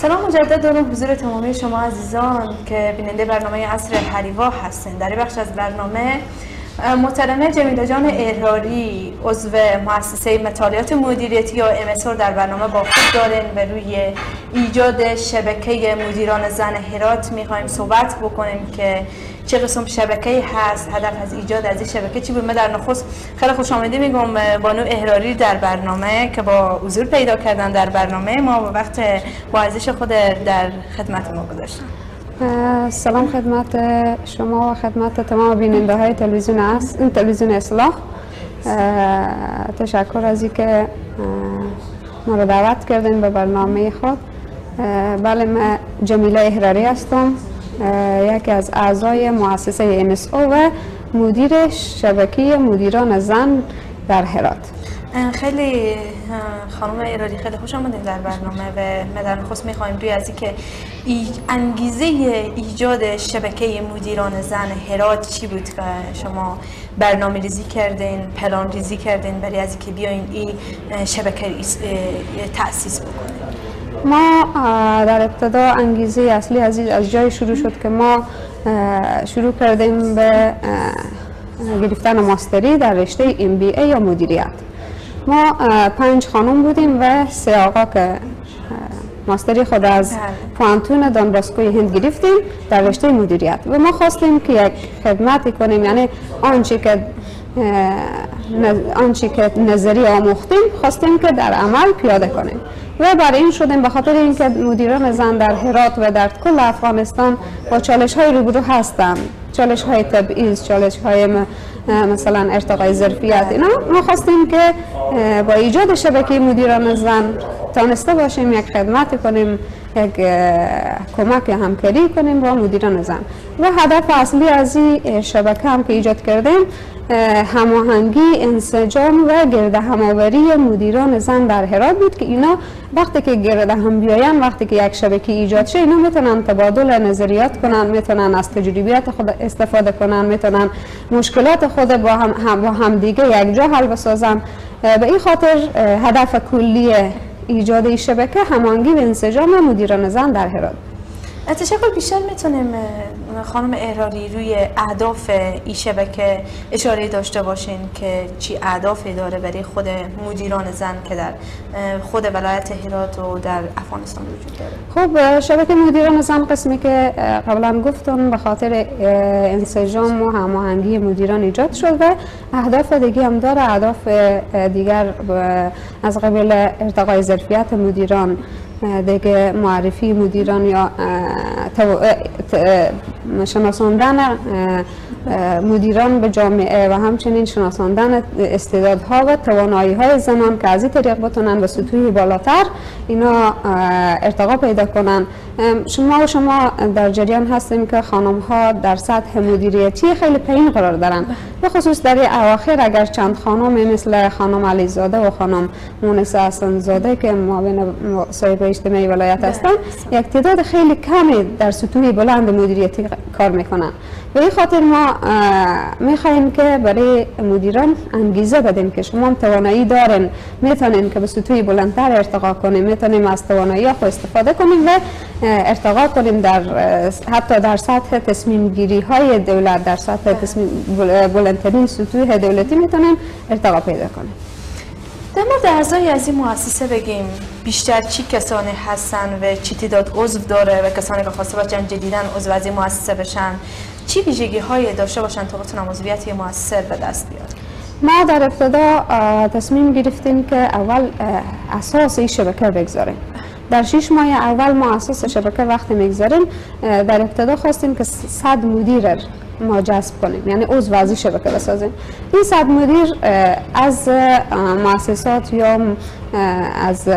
سلام مجدد دارم حضور تمامی شما عزیزان که بیننده برنامه عصر حریوا هستین. در بخش از برنامه محترمه جمیله جان احراری عضو مؤسسه مطالعات مدیریتی یا امسور در برنامه با خود دارین. و روی ایجاد شبکه مدیران زن هرات می‌خوایم صحبت بکنیم که چه قسم شبکه هست هدف از ایجاد از این شبکه چی بود؟ من در نخست خیلی خوش آمده میگم بانو احراری در برنامه که با حضور پیدا کردن در برنامه ما و وقت با ارزش خود در خدمت ما گذاشتن سلام خدمت شما و خدمت تمام بیننده های تلویزیون است تلویزیون اصلاح. تشکر از اینکه ما رو دعوت کردین به برنامه خود. بله من جمیله احراری هستم. یکی از اعضای مؤسسه NSO و مدیر شبکه مدیران زن در هرات. خیلی خانم ایرادی خیلی خوش آمدین در برنامه و ما در نخست می‌خوایم روی از که انگیزه ایجاد شبکه مدیران زن هرات چی بود که شما برنامه ریزی کردین پلان ریزی کردین برای از که بیاین این شبکه تأسیس بکنین؟ ما در ابتدا انگیزه اصلی از از جای شروع شد که ما شروع کردیم به گرفتن ماستری در رشته MBA یا مدیریت. ما پنج خانم بودیم و سه آقا که ماستری خود از بله. پوانتون دانباسکوی هند گرفتیم در رشته مدیریت. و ما خواستیم که یک خدمتی کنیم یعنی آنچه که آنچه که نظری آموختیم خواستیم که در عمل پیاده کنیم. و برای این شدیم به خاطر اینکه مدیران زن در هرات و در کل افغانستان با چالش های روبرو هستند. چالش های تبعیض چالش های مثلا ارتقای ظرفیت. اینا ما خواستیم که با ایجاد شبکه مدیران زن تانسته باشیم یک خدمت کنیم یک کمک همکاری کنیم با مدیران زن. و هدف اصلی از این شبکه هم که ایجاد کردیم هماهنگی انسجام و گرد هماوری مدیران زن در هرات بود که اینا وقتی که گرد هم بیاین وقتی که یک شبکه ایجاد شه اینا می‌تونن تبادل نظریات کنن می‌تونن از تجربیات خود استفاده کنن می‌تونن مشکلات خود با هم, با هم دیگه یک جا حل بسازن. به این خاطر هدف کلی ایجاد این شبکه هماهنگی و انسجام مدیران زن در هرات تشکر بیشتر می‌تونیم خانم احراری روی اهداف این شبکه اشاره داشته باشین که چی اهدافی داره برای خود مدیران زن که در خود ولایت هرات و در افغانستان وجود داره. خب شبکه مدیران زن قسمی که قبلا گفتم به خاطر انسجام و هماهنگی مدیران ایجاد شد و اهداف دیگه هم داره. اهداف دیگر از قبل ارتقای ظرفیت مدیران. دیگه معرفی مدیران یا شناساندن مدیران به جامعه و همچنین شناساندن استعدادها و توانایی های زنان که از این طریق بتونن به سطوح بالاتر اینا ارتقا پیدا کنن. شما و شما در جریان هستیم که خانم ها در سطح مدیریتی خیلی پایین قرار دارن. به خصوص در اواخر اگر چند خانم مثل خانم علیزاده و خانم مونس زاده که معاون صاحب اجتماعی ولایت هستن یک تعداد خیلی کمی در سطوح بلند مدیریتی کار می‌کنن. به خاطر ما می‌خواهیم که برای مدیران انگیزه بدیم که شما توانایی دارین می‌تونین که به سطوح بلندتر ارتقا کنیم می‌تونیم از توانایی خود استفاده کنیم و ارتقا کنیم در حتی در سطح تصمیم گیری های دولت در سطح تصمیم بلندترین سطوح دولتی می‌تونیم ارتقا پیدا کنیم. در مورد اعضای از این مؤسسه بگیم بیشتر چی کسانی هستن و چی تعداد عضو داره و کسانی که خواسته باشن جدیدن عضو از این مؤسسه بشن؟ چی ویژگی های داشته باشن تا بتونن عضویت مؤسسه به دست بیاد ما در ابتدا تصمیم گرفتیم که اول اساس این شبکه بگذاریم. در شش ماه اول ما اساس شبکه وقتی می‌گذاریم در ابتدا خواستیم که صد مدیر ما جذب کنیم یعنی عضو از شبکه بسازیم. این صد مدیر از مؤسسات یا از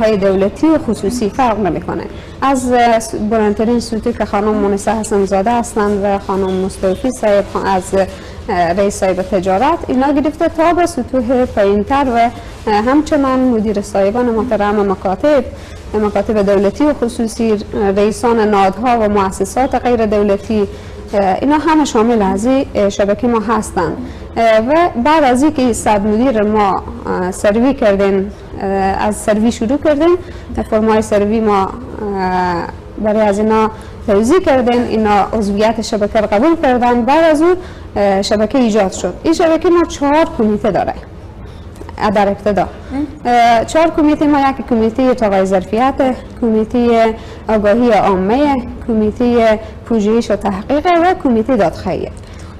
های دولتی و خصوصی فرق نمی‌کنه. از بلندترین سلطه که خانم مونسه حسن زاده هستند و خانم مستوفی صاحب از رئیس صاحب تجارت اینا گرفته تا به سطوح پایینتر و همچنان مدیر صاحبان محترم مکاتب مکاتب دولتی و خصوصی رئیسان نادها و مؤسسات غیر دولتی اینا همه شامل از شبکه ما هستند و بعد از اینکه صد مدیر ما سروی کردین از سروی شروع کردیم فرمای سروی ما برای از اینا توضیح کردن اینا عضویت شبکه رو قبول کردن. بعد از اون شبکه ایجاد شد. این شبکه ما چهار کمیته داره. در ابتدا چهار کمیته ما یک کمیته تقای ظرفیت کمیته آگاهی عامه کمیته پوجیش و تحقیق و کمیته دادخواهی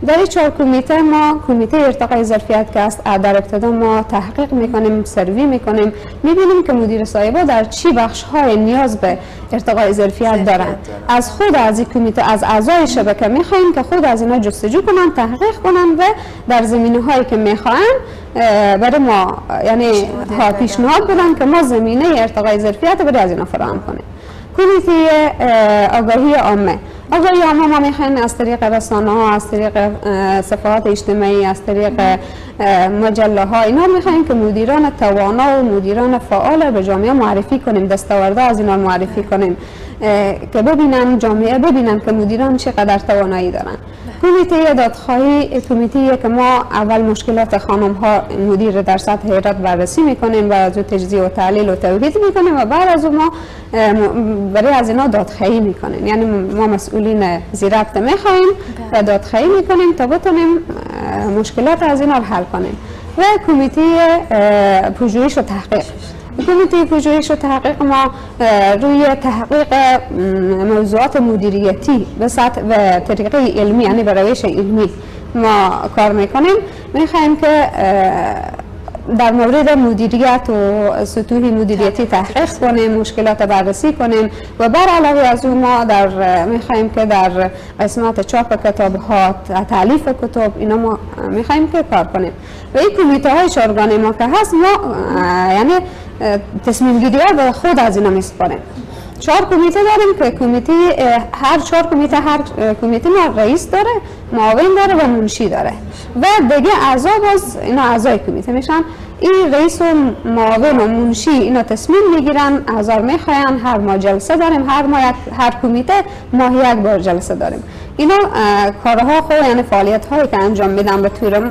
در چهار کمیته ما کمیته ارتقای ظرفیت که است در ابتدا ما تحقیق می‌کنیم سروی می‌کنیم می‌بینیم که مدیر صاحبا در چی بخش های نیاز به ارتقای ظرفیت دارن. از خود از این کمیته از اعضای شبکه می‌خوایم که خود از اینا جستجو کنن تحقیق کنن و در زمینه هایی که می‌خواین برای ما یعنی ها پیشنهاد بدن که ما زمینه ارتقای ظرفیت برای از اینا فراهم کنیم. کمیته آگاهی عامه. آگاهی عامه ما می‌خوایم از طریق رسانه ها از طریق صفحات اجتماعی از طریق مجله ها اینا می‌خوایم که مدیران توانا و مدیران فعال به جامعه معرفی کنیم دستاورده از اینا معرفی کنیم که ببینن جامعه ببینن که مدیران چقدر توانایی دارن. کمیته دادخواهی کمیته که ما اول مشکلات خانم ها مدیر در سطح هیئت بررسی می‌کنیم و از تجزیه و تحلیل و توحید می‌کنیم و بعد از ما برای از اینا دادخواهی می‌کنیم. یعنی ما مسئولین زیربط می‌خواهیم و دادخواهی می‌کنیم تا بتونیم مشکلات از اینا رو حل کنیم. و کمیته پژوهش و تحقیق. کمیته پژوهش و تحقیق ما روی تحقیق موضوعات مدیریتی به سطح و طریقه علمی یعنی به روش علمی ما کار می‌کنیم. می‌خوایم که در مورد مدیریت و سطوح مدیریتی تحقیق کنیم مشکلات بررسی کنیم و بر علاوه از اون ما در می‌خوایم که در قسمت چاپ کتاب ها تعلیف کتاب اینا ما می‌خوایم که کار کنیم. و این کمیته های چارگانه ما که هست ما یعنی تصمیم گیری به خود از اینا میسپاریم. چهار کمیته داریم که کمیته هر چهار کمیته هر کمیته ما رئیس داره معاون داره و منشی داره. و دیگه اعضا باز اینا اعضای کمیته میشن. این رئیس و معاون و منشی اینا تصمیم می‌گیرن اعضا می‌خواین هر ما جلسه داریم هر ما هر کمیته ماهی یک بار جلسه داریم. اینا کارها خو یعنی فعالیت هایی که انجام میدن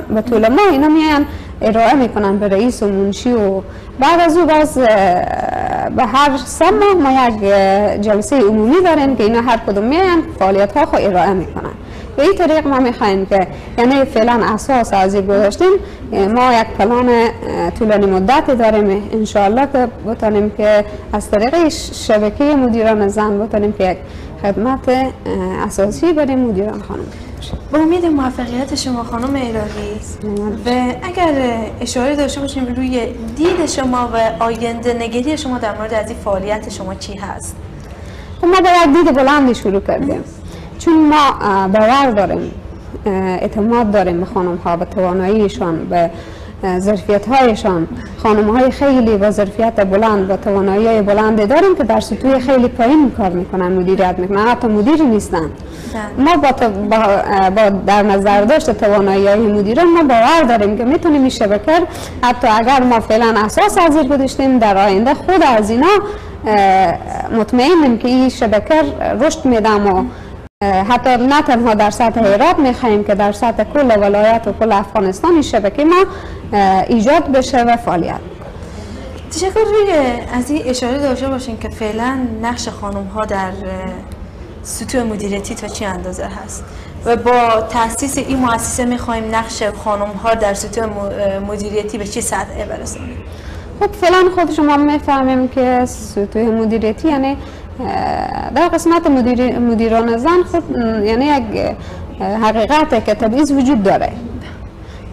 به طول ما اینا میان ارائه می‌کنن به رئیس و منشی و بعد از او باز به هر سه ماه ما یک جلسه عمومی داریم که اینا هر کدوم میان فعالیت ها خو ارائه می‌کنن. به این طریق ما می‌خوایم که یعنی فعلا اساس از گذاشتیم ما یک پلان طولانی مدت داریم. انشاءالله که بتانیم که از طریق شبکه مدیران زن بتانیم که یک خدمت اساسی برای مدیران خانم. با امید موفقیت شما خانم الهی و اگر اشاره داشته باشیم روی دید شما و آینده نگری شما در مورد از این فعالیت شما چی هست؟ خب ما باید دید بلندی شروع کردیم. چون ما باور داریم اعتماد داریم به خانم ها به تواناییشان به ظرفیت هایشان خانم های خیلی با ظرفیت بلند با توانایی های بلند داریم که در سطوح خیلی پایین کار می‌کنن مدیریت می‌کنن. حتی مدیری نیستن بله. ما با, با, در نظر داشت توانایی های مدیران ما باور داریم که می‌تونیم این شبکه حتی اگر ما فعلا اساس از گذاشتیم در آینده خود از اینا مطمئنیم که این شبکه رشد میدم و حتی نه تنها در سطح عراق می‌خواهیم که در سطح کل ولایت و کل افغانستان این شبکه ما ایجاد بشه و فعالیت تشکر روی از این اشاره داشته باشین که فعلا نقش خانم ها در سطوح مدیریتی تا چه اندازه هست؟ و با تاسیس این مؤسسه می‌خوایم نقش خانم ها در سطوح مدیریتی به چه سطح برسونیم خب فعلا خود شما می‌فهمیم که سطوح مدیریتی یعنی در قسمت مدیر مدیران زن خب یعنی یک حقیقت که تبعیض وجود داره.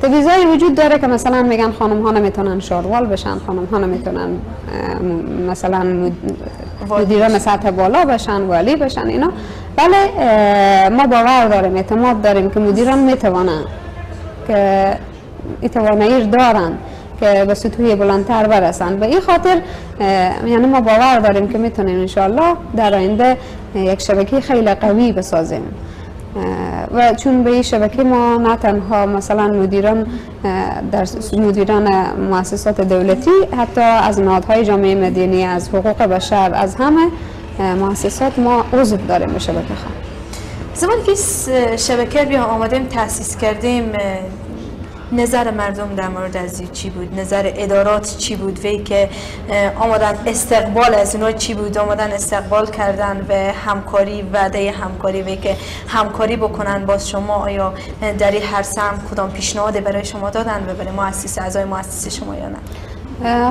تبعیضای وجود داره که مثلا میگن خانم ها نمی‌تونن شاروال بشن خانم ها نمی‌تونن مثلا مدیران سطح بالا بشن والی بشن اینا. ولی ما باور داریم اعتماد داریم که مدیران می‌توانن که توانایی دارن که به سطوح بلندتر برسند به این خاطر یعنی ما باور داریم که می‌تونیم انشالله در آینده یک شبکه خیلی قوی بسازیم. و چون به این شبکه ما نه تنها مثلا مدیران در مدیران مؤسسات دولتی حتی از نهادهای جامعه مدنی از حقوق بشر از همه مؤسسات ما عضو داریم به شبکه خواهد زمانی که شبکه بیا آمدیم تاسیس کردیم نظر مردم در مورد از چی بود؟ نظر ادارات چی بود؟ وی که آمدن استقبال از اونا چی بود؟ آمدن استقبال کردن به همکاری وعده همکاری وی که همکاری بکنن باز شما آیا در هر سم کدام پیشنهاد برای شما دادن و برای مؤسسه اعضای مؤسسه شما یا نه؟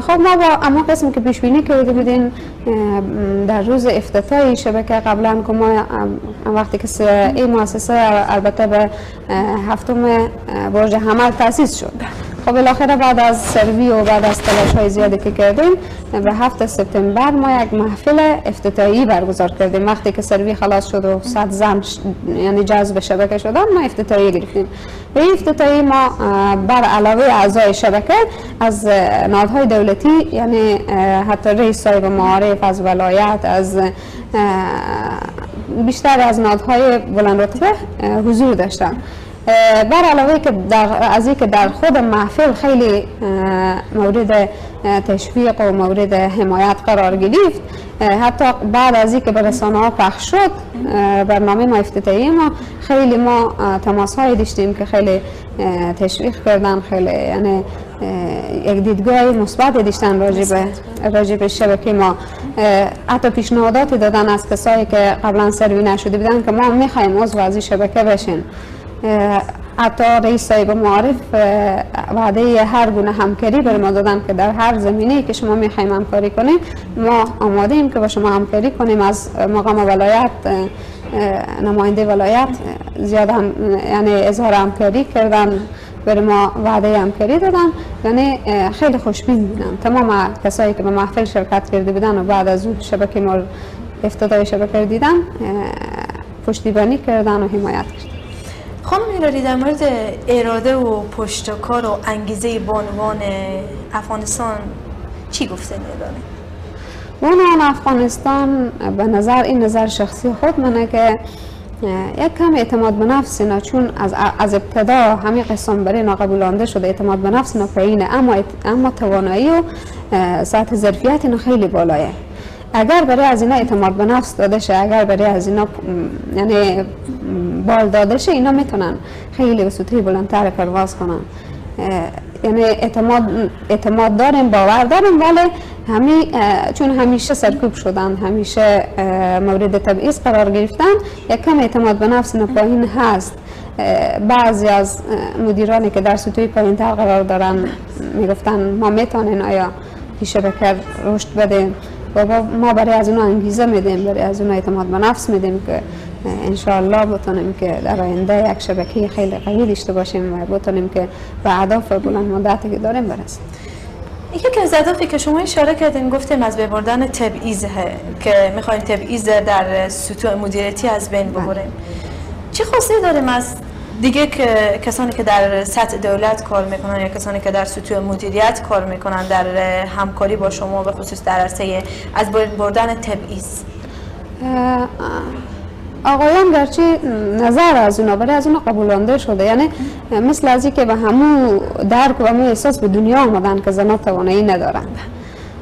خب ما با اما قسمی که پیش بینی کرده بودیم در روز افتتاحی شبکه قبلا که ما وقتی که این مؤسسه البته به هفتم برج حمل تاسیس شد. خب بالاخره بعد از سروی و بعد از تلاش های زیادی که کردیم به هفت سپتامبر ما یک محفل افتتاحی برگزار کردیم. وقتی که سروی خلاص شد و صد زن یعنی جذب شبکه شدن ما افتتاحی گرفتیم. به افتتاحی ما بر علاوه اعضای شبکه از نادهای دولتی یعنی حتی رئیس صاحب معارف از ولایت از بیشتر از نادهای بلند رتبه حضور داشتن. بر علاوه که در از که در خود محفل خیلی مورد تشویق و مورد حمایت قرار گرفت. حتی بعد از اینکه به رسانه ها پخش شد برنامه ما افتتاحی ما خیلی ما تماس های داشتیم که خیلی تشویق کردن خیلی یعنی یک دیدگاه مثبت داشتن راجع به شبکه ما. حتی پیشنهاداتی دادن از کسایی که قبلا سروی نشده بودن که ما می‌خوایم عضو از شبکه بشین حتی رئیس صاحب معارف وعده هر گونه همکاری بر ما دادن که در هر زمینه که شما می‌خوایم همکاری کنیم ما آماده ایم که با شما همکاری کنیم. از مقام ولایت نماینده ولایت زیاد هم یعنی اظهار همکاری کردن بر ما وعده همکاری دادن. یعنی خیلی خوشبین بودن تمام کسایی که به محفل شرکت کرده بودن و بعد از اون شبکه ما افتتاح شبکه دیدن پشتیبانی کردن و حمایت کردن. خانم ایراری در مورد اراده و پشتکار و انگیزه بانوان افغانستان چی گفته داره؟ بانوان افغانستان به نظر این نظر شخصی خود منه که یک کم اعتماد به نفس اینا چون از, از ابتدا همین قسم برای ناقبولانده شده اعتماد به نفس اینا پایینه اما, اما توانایی و سطح ظرفیت اینا خیلی بالایه اگر برای از اینا اعتماد به نفس داده شه اگر برای از اینا یعنی بال داده شه اینا می‌تونن خیلی به سطوح بلندتر پرواز کنن. یعنی اعتماد, اعتماد داریم باور داریم ولی همی چون همیشه سرکوب شدن همیشه مورد تبعیض قرار گرفتن یک کم اعتماد به نفس پایین هست. بعضی از مدیرانی که در سطوح پایین قرار دارن می‌گفتن ما می‌تونین آیا پیش بکر رشد بدیم. و ما برای از اونها انگیزه میدیم برای از اونها اعتماد به نفس میدیم که انشاءالله بتونیم که در آینده یک شبکه خیلی قوی داشته باشیم و بتونیم که به اهداف بلند مدتی که داریم برسیم. یکی از اهدافی که شما اشاره کردین گفتیم از ببردن تبعیض که می‌خوایم تبعیض در سطوح مدیریتی از بین ببریم. چه خاصی داریم از دیگه که کسانی که در سطح دولت کار می‌کنن یا کسانی که در سطوح مدیریت کار می‌کنن در همکاری با شما به خصوص در عرصه از بردن تبعیض. آقایان گرچه نظر از اونا برای از اونا قبولانده شده. یعنی مثل از که به همو درک و همو احساس به دنیا آمدن که زنان توانایی ندارند.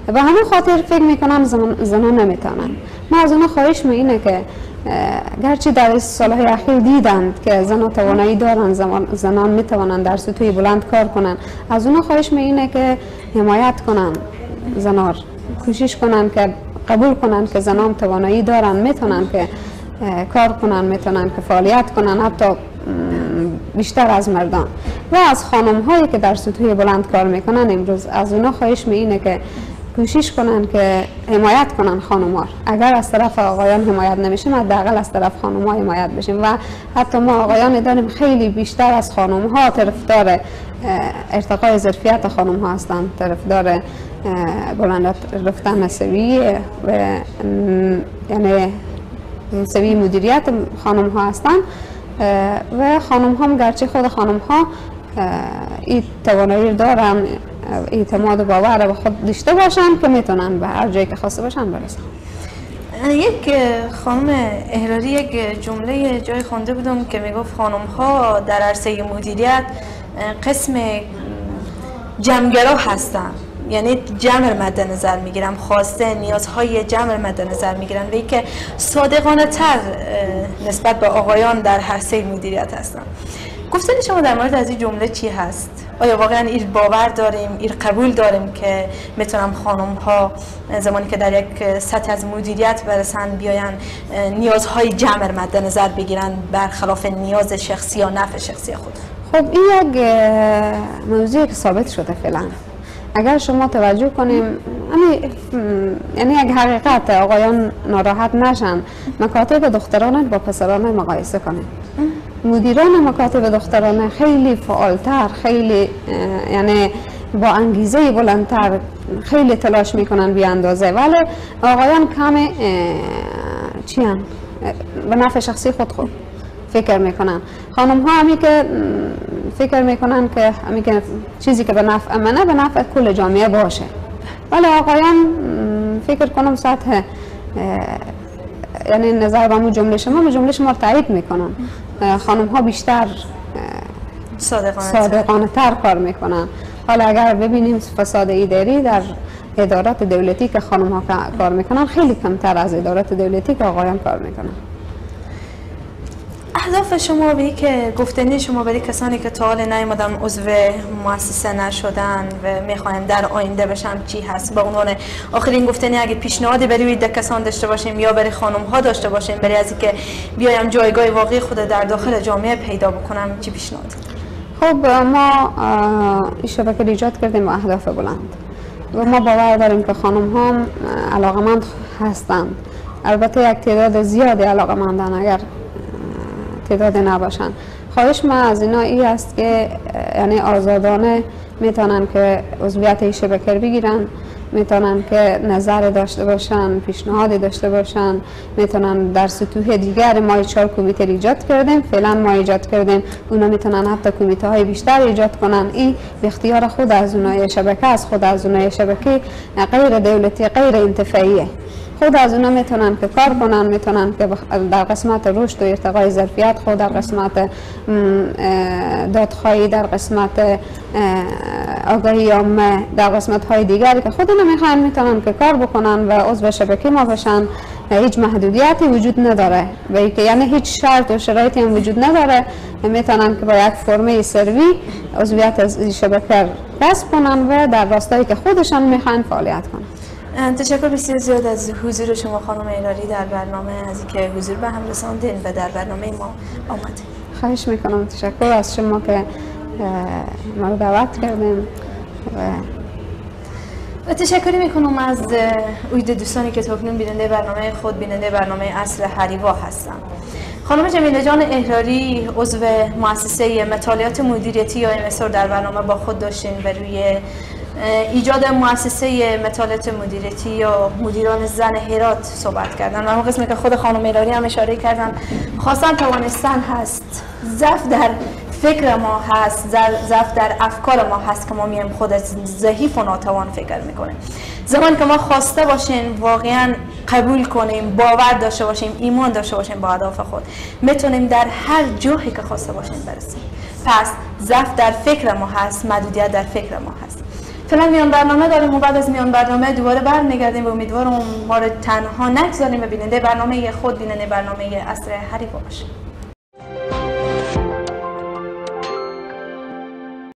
به همون خاطر فکر می‌کنم زنان نمی‌تونن. ما از اونا خواهش اینه که گرچه در سالهای اخیر دیدند که زنان توانایی دارن زنان می‌توانند در سطوح بلند کار کنند. از اونا خواهش اینه که حمایت کنن زنار. کوشش کنن که قبول کنن که زنان توانایی دارن می‌تونن که کار کنن می‌تونن که فعالیت کنن حتی بیشتر از مردان. و از خانم هایی که در سطوح بلند کار می‌کنن امروز از اونا خواهش اینه که کوشش کنن که حمایت کنن خانوما اگر از طرف آقایان حمایت نمیشه حداقل از طرف خانوما حمایت بشیم و حتی ما آقایان داریم خیلی بیشتر از خانم ها طرفدار ارتقای ظرفیت خانم ها هستند طرفدار بلند رفتن سویه و یعنی سوی مدیریت خانم ها هستند و خانم ها گرچه خود خانم ها این توانایی دارن اعتماد و باور به خود داشته باشن که می‌تونن به هر جایی که خواسته باشن برسن. یک خانم احراری یک جمله جای خونده بودم که می‌گفت خانم ها در عرصه مدیریت قسم جمعگرا هستن. یعنی جمع مد نظر می‌گیرم خواسته نیازهای جمع مد نظر می‌گیرن و که صادقانه تر نسبت به آقایان در عرصه مدیریت هستن. گفتن شما در مورد از این جمله چی هست؟ آیا واقعا این باور داریم؟ این قبول داریم که می‌تونم خانم ها زمانی که در یک سطح از مدیریت برسن بیاین نیازهای جمع مد نظر بگیرن برخلاف نیاز شخصی یا نفع شخصی خود. خب این یک موضوعی که ثابت شده فعلا. اگر شما توجه کنیم یعنی یک حقیقت آقایان ناراحت نشن. مکاتب دختران با پسران مقایسه کنیم مدیران مکاتب دخترانه خیلی فعالتر خیلی یعنی با انگیزه بلندتر خیلی تلاش می‌کنن بی اندازه ولی آقایان کم چی هم؟ به نفع شخصی خود خود فکر می‌کنن. خانم ها همی که فکر می‌کنن که همی که چیزی که به نفع منه به نفع کل جامعه باشه. ولی آقایان فکر کنم سطح یعنی نظر به جمله شما به جمله شما تایید می‌کنن. خانم ها بیشتر صادقانه, تر کار می‌کنن. حالا اگر ببینیم فساد ایداری در ادارات دولتی که خانم ها کار می‌کنن خیلی کمتر از ادارات دولتی که آقایان کار می‌کنن. اهداف شما به که گفتنی شما برای کسانی که تا حال نیومدن عضو مؤسسه نشدن و می‌خوایم در آینده بشم چی هست؟ با عنوان آخرین گفتنی اگه پیشنهادی برای ده کسان داشته باشیم یا برای خانم ها داشته باشیم برای از که بیایم جایگاه واقعی خود در داخل جامعه پیدا بکنم چی پیشنهاد؟ خب ما این شبکه ایجاد کردیم اهداف بلند. و ما باور داریم که خانم ها علاقمند هستند البته یک تعداد زیادی علاقمندن اگر تعداد نباشن. خواهش ما از اینا ای است که یعنی آزادانه می‌تونن که عضویت شبکه بگیرن می‌تونن که نظر داشته باشن پیشنهادی داشته باشن می‌تونن در سطوح دیگر ما چهار کمیته ایجاد کردیم فعلا ما ایجاد کردیم. اونا می‌تونن حتی کمیته های بیشتر ایجاد کنن. این به اختیار خود از اونای شبکه از خود از اونای شبکه غیر دولتی غیر انتفاعیه. خود از اونا می‌تونن که کار کنن می‌تونن که در قسمت رشد و ارتقای ظرفیت خود در قسمت دادخواهی در قسمت آگاهی عامه در قسمت های دیگری که خود می‌خوان می‌تونن که کار بکنن و عضو شبکه ما بشن. هیچ محدودیتی وجود نداره. و یعنی هیچ شرط و شرایطی هم وجود نداره. می‌تونن که با یک فرمه سروی عضویت از شبکه کسب کنن و در راستایی که خودشان می‌خوان فعالیت کنن. تشکر بسیار زیاد از حضور شما خانم ایراری در برنامه از اینکه حضور به هم رساندین و در برنامه ما آمدین. خواهش می‌کنم تشکر از شما که ما رو دعوت کردیم و تشکری می‌کنم از اوید دوستانی که تکنون بیننده برنامه خود بیننده برنامه اصل حریوا هستم خانم جمیله جان احراری عضو مؤسسه مطالعات مدیریتی یا امسور در برنامه با خود داشتین و روی ایجاد مؤسسه مطالعات مدیریتی یا مدیران زن هرات صحبت کردن. و قسمی که خود خانم ایرانی هم اشاره کردن. خواستن توانستن هست. ضعف در فکر ما هست. ضعف در افکار ما هست که ما میم خود از ضعیف و ناتوان فکر می‌کنیم. زمان که ما خواسته باشیم واقعا قبول کنیم باور داشته باشیم ایمان داشته باشیم با اهداف خود می‌تونیم در هر جایی که خواسته باشیم برسیم. پس ضعف در فکر ما هست محدودیت در فکر ما هست. فعلا میان برنامه داریم و بعد از میان برنامه دوباره برمیگردیم و امیدوارم ما رو تنها نگذاریم به بیننده برنامه خود بیننده برنامه اصر حریف باشه.